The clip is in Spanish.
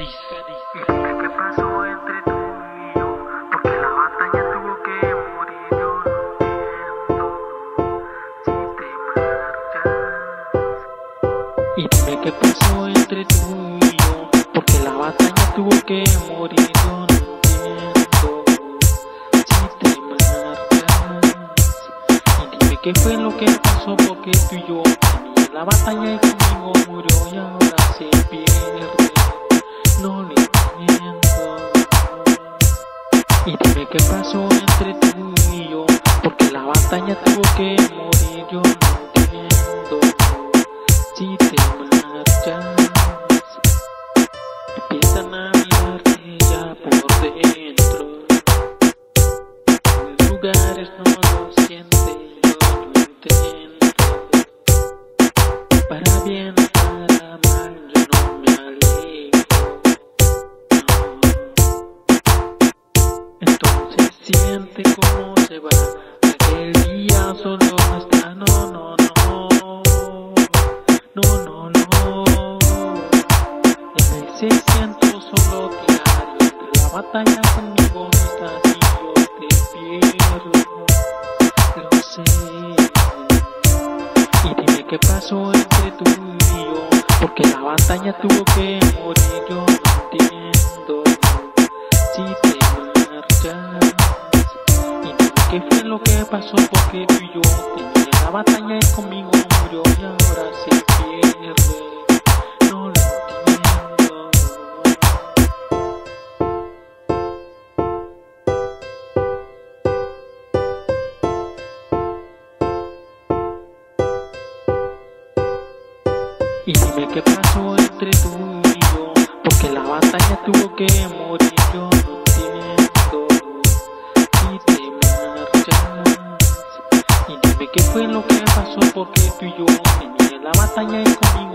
Cádiz. dime qué pasó entre tú y yo, porque la batalla tuvo que morir, yo no entiendo si te marchas. Y dime qué pasó entre tú y yo, porque la batalla tuvo que morir, yo no entiendo si te marchas. Y dime qué fue lo que pasó, porque tú y yo la batalla conmigo murió y ahora se pierde. Qué pasó entre tú y yo, porque la batalla tuvo que morir, yo no entiendo. Si te marchas, empiezan a mirarte ya por dentro. En lugares no lo sientes. Para bien para mal, siente cómo se va. Aquel día solo no está. No, no, no. No, no, no. En ese siento solo diario. La batalla conmigo no estás y yo te pierdo. Lo sé. Y dime qué pasó entre tú y yo, porque la batalla tuvo que morir, qué fue lo que pasó, porque tú y yo teníamos la batalla y conmigo murió y ahora se pierde. No lo entiendo. Y dime qué pasó entre tú y yo, porque la batalla tuvo que morir, qué fue lo que pasó, porque tú y yo teníamos la batalla y conmigo